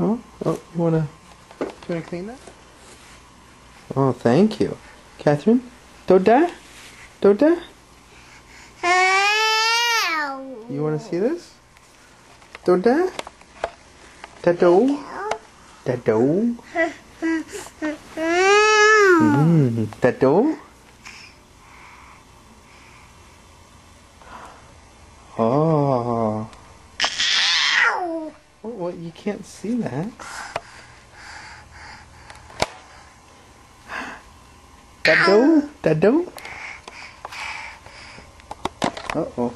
Oh, oh, you wanna, you wanna clean that? Oh, thank you, Kathryn. Doda, Doda. You wanna see this? Doda, Dado, Dado. Mmm, Dado. Oh. Oh, well, you can't see that. Dado, Dado. Uh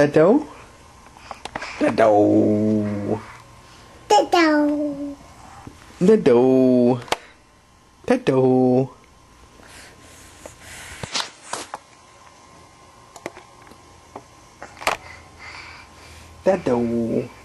Dado. Dado. Dado. Dado. Dado. Dado.